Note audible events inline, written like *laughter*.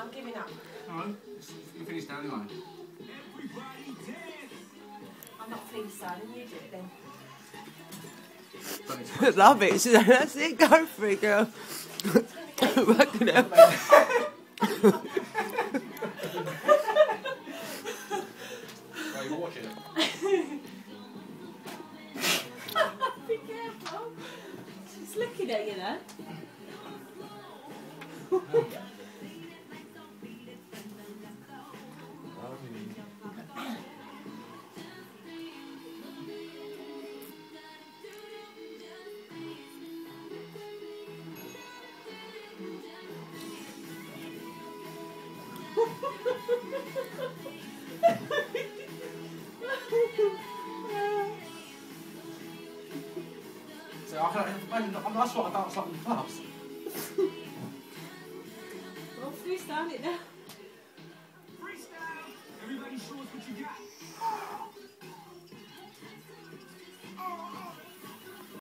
I'm giving up. No, you finished now anyway. I'm not freestyling. You do it then. Don't. *laughs* Love it. So that's it. Go for it, girl. *laughs* Working out. Are you watching it? *laughs* Be careful. She's looking at you there. So I can imagine, that's what I in the clubs. *laughs* Well, freestyle it now.